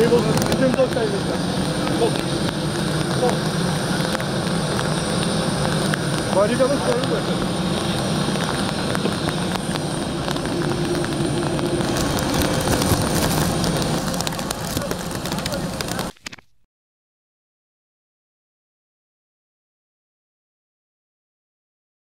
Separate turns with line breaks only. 英語の検討会でした。Go. Go. Body
double